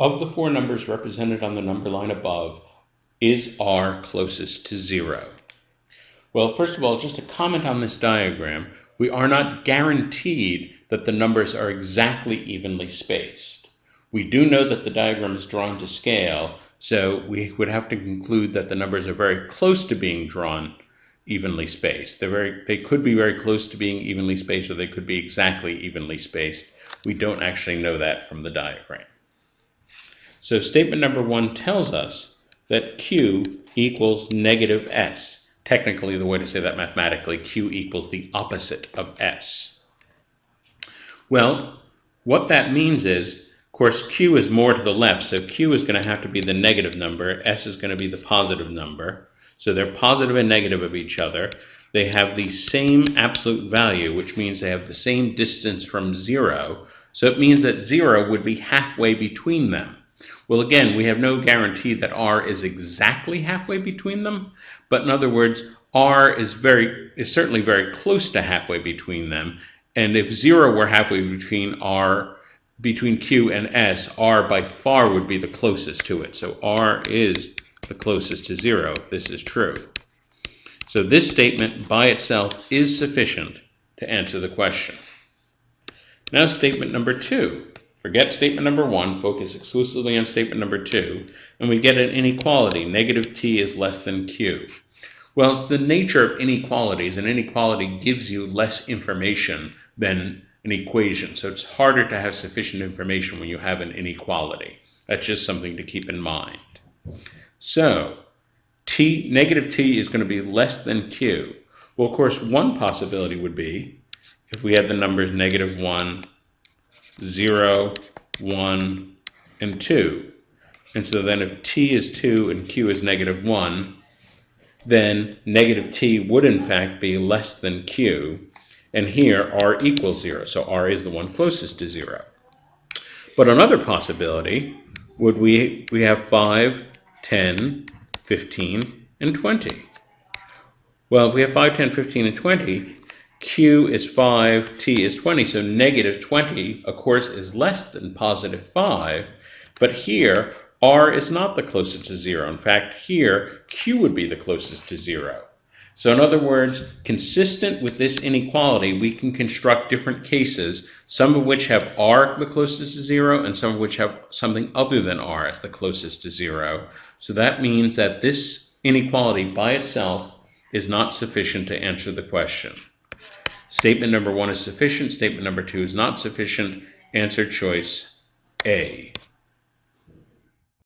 Of the four numbers represented on the number line above, is r closest to 0? Well, first of all, just a comment on this diagram. We are not guaranteed that the numbers are exactly evenly spaced. We do know that the diagram is drawn to scale, so we would have to conclude that the numbers are very close to being drawn evenly spaced. They're very, they could be very close to being evenly spaced, or they could be exactly evenly spaced. We don't actually know that from the diagram. So statement number one tells us that Q equals negative S. Technically, the way to say that mathematically, Q equals the opposite of S. Well, what that means is, of course, Q is more to the left, so Q is going to have to be the negative number, S is going to be the positive number. So they're positive and negative of each other. They have the same absolute value, which means they have the same distance from zero. So it means that zero would be halfway between them. Well, again, we have no guarantee that r is exactly halfway between them, but in other words, r is very is certainly very close to halfway between them. And if zero were halfway between r between q and s, r by far would be the closest to it. So r is the closest to zero if this is true. So this statement by itself is sufficient to answer the question. Now statement number two. Forget statement number one, focus exclusively on statement number two, and we get an inequality. Negative t is less than q. Well, it's the nature of inequalities. and inequality gives you less information than an equation. So it's harder to have sufficient information when you have an inequality. That's just something to keep in mind. So t, negative t is going to be less than q. Well, of course, one possibility would be if we had the numbers negative 1, 0, 1, and 2. And so then if t is 2 and q is negative 1, then negative t would in fact be less than q. And here r equals 0, so r is the one closest to 0. But another possibility would we, we have 5, 10, 15, and 20. Well, if we have 5, 10, 15, and 20, q is 5, t is 20, so negative 20, of course, is less than positive 5, but here, r is not the closest to 0. In fact, here, q would be the closest to 0. So in other words, consistent with this inequality, we can construct different cases, some of which have r the closest to 0, and some of which have something other than r as the closest to 0. So that means that this inequality by itself is not sufficient to answer the question. Statement number one is sufficient. Statement number two is not sufficient. Answer choice A.